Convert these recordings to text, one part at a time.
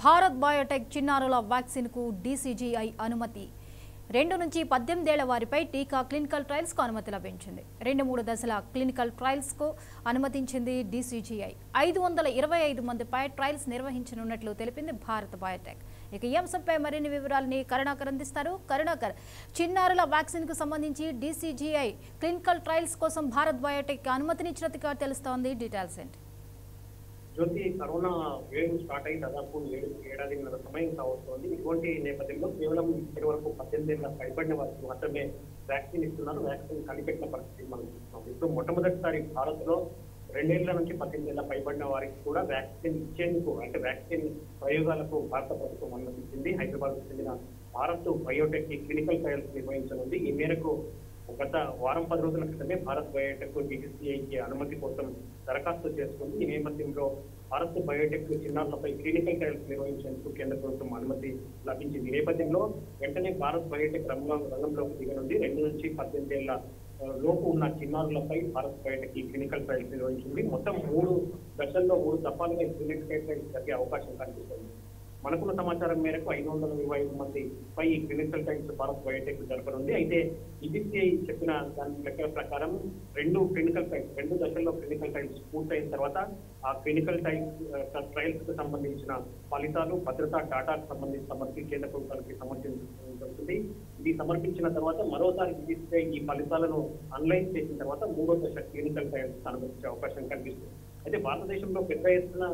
భారత్ బయోటెక్ చిన్నారుల వ్యాక్సిన్కు డీసీజీఐ అనుమతి. రెండు నుంచి పద్దెనిమిదేళ్ళ వారిపై టీకా క్లినికల్ ట్రయల్స్కు అనుమతి లభించింది. రెండు మూడు దశల క్లినికల్ ట్రయల్స్కు అనుమతించింది డీసీజీఐ. ఐదు వందల ఇరవై ఐదు మందిపై ట్రయల్స్ నిర్వహించనున్నట్లు తెలిపింది భారత్ బయోటెక్. ఇక ఈ అంశంపై మరిన్ని వివరాలని కరుణాకర్ అందిస్తారు. కరుణాకర్ చిన్నారుల వ్యాక్సిన్కు సంబంధించి డీసీజీఐ క్లినికల్ ట్రయల్స్ కోసం భారత్ బయోటెక్ అనుమతినిచ్చినట్టుగా తెలుస్తోంది డీటెయిల్స్ ఏంటి? జ్యోతి కరోనా వేవ్ స్టార్ట్ అయ్యి దాదాపు ఏడు ఏడాదిన్నర సమయం కావస్తోంది. ఇటువంటి నేపథ్యంలో కేవలం ఇప్పటి వరకు పద్దెనిమిది ఏళ్ళ పైబడిన వారికి మాత్రమే వ్యాక్సిన్ ఇస్తున్నారు. వ్యాక్సిన్ కనిపెట్టిన పరిస్థితి మనం చూస్తున్నాం. ఇప్పుడు మొట్టమొదటిసారి భారత్లో రెండేళ్ళ నుంచి పద్దెనిమిది ఏళ్ళ పైబడిన వారికి కూడా వ్యాక్సిన్ ఇచ్చేందుకు అంటే వ్యాక్సిన్ ప్రయోగాలకు భారత ప్రభుత్వం అనుమతించింది. హైదరాబాద్ చెందిన భారత్ బయోటెక్ క్లినికల్ ట్రయల్స్ నిర్వహించనుంది. ఈ మేరకు గత వారం పది రోజుల క్రితమే భారత్ బయోటెక్ డిజిసిఐకి అనుమతి కోసం దరఖాస్తు చేసుకుంది. ఈ నేపథ్యంలో భారత్ బయోటెక్ చిన్నారులపై క్లినికల్ ట్రయల్స్ నిర్వహించేందుకు కేంద్ర ప్రభుత్వం అనుమతి లభించింది. ఈ నేపథ్యంలో వెంటనే భారత్ బయోటెక్ రంగంలో రంగంలోకి దిగనుంది. రెండు నుంచి పద్దెనిమిది ఏళ్ళ లోపు ఉన్న చిన్నారులపై భారత్ బయోటెక్ ఈ క్లినికల్ ట్రయల్స్ నిర్వహించింది. మొత్తం మూడు దశల్లో మూడు దఫాలుగా క్లినికల్ ట్రయల్స్ జరిగే అవకాశం కనిపిస్తుంది. మనకున్న సమాచారం మేరకు ఐదు వందల ఇరవై ఐదు మంది పై క్లినికల్ టైమ్స్ భారత్ బయోటెక్ జరపనుంది అయితే ఈబీసీఐ చెప్పిన దాని లెక్కల ప్రకారం రెండు క్లినికల్ టైమ్స్ రెండు దశల్లో క్లినికల్ టైమ్స్ పూర్తయిన తర్వాత ఆ క్లినికల్ టైమ్స్ ట్రయల్స్కు సంబంధించిన ఫలితాలు భద్రతా డాటాకు సంబంధించి సమర్పి కేంద్ర ప్రభుత్వానికి సమర్పించబడుతుంది. ఇది సమర్పించిన తర్వాత మరోసారి ఈబీసీఐ ఈ ఫలితాలను అన్లైన్ చేసిన తర్వాత మూడో దశ క్లినికల్ టైమ్స్ అనుమతించే అవకాశం కనిపిస్తుంది. అయితే భారతదేశంలో పెద్ద ఎత్తున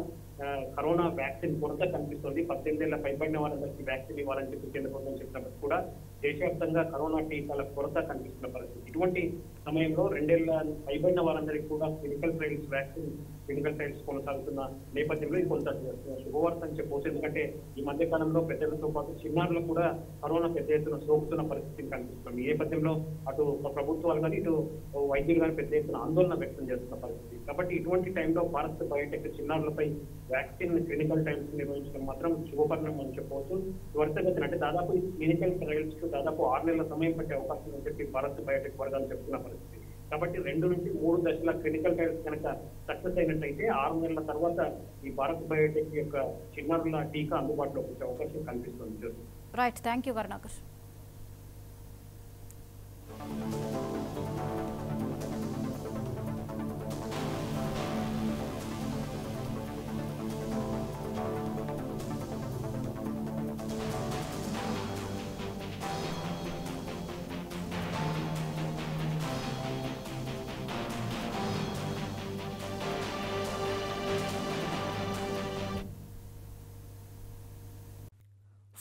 కరోనా వ్యాక్సిన్ కొరత కనిపిస్తుంది. పద్దెనిమిదేళ్ళ పైబడిన వారందరికీ వ్యాక్సిన్ ఇవ్వాలని చెప్పి కేంద్ర ప్రభుత్వం చెప్పినప్పుడు కూడా దేశవ్యాప్తంగా కరోనా టీకాల కొరత కనిపిస్తున్న పరిస్థితి. ఇటువంటి సమయంలో రెండేళ్ళ పైబడిన వారందరికీ కూడా clinical trials vaccine clinical trials కొనసాగుతున్న నేపథ్యంలో ఇది కొంత శుభవార్త అని చెప్పవచ్చు ఎందుకంటే ఈ మధ్య కాలంలో పెద్దలతో పాటు చిన్నారులు కూడా కరోనా పెద్ద ఎత్తున సోకుతున్న పరిస్థితి కనిపిస్తుంది. ఈ నేపథ్యంలో అటు ప్రభుత్వాలు కానీ ఇటు వైద్యులు కానీ పెద్ద ఎత్తున ఆందోళన వ్యక్తం చేస్తున్న పరిస్థితి. కాబట్టి ఇటువంటి టైంలో భారత్ బయోటెక్ చిన్నారులపై వ్యాక్సిన్ క్లినికల్ ట్రయల్స్ నిర్వహించడం మాత్రం శుభపరిణామం అని చెప్పవచ్చు. త్వరితగతిన అంటే దాదాపు ఈ క్లినికల్ ట్రయల్స్కు దాదాపు ఆరు నెలల సమయం పట్టే అవకాశం ఉందని చెప్పి భారత్ బయోటెక్ వర్గాలు చెప్తున్న పరిస్థితి. కాబట్టి రెండు నుంచి మూడు దశల క్లినికల్ ట్రయల్స్ కనుక సక్సెస్ అయినట్లయితే ఆరు నెలల తర్వాత ఈ భారత్ బయోటెక్ యొక్క చిన్నారుల టీకా అందుబాటులోకి వచ్చే అవకాశం కనిపిస్తుంది. Right thank you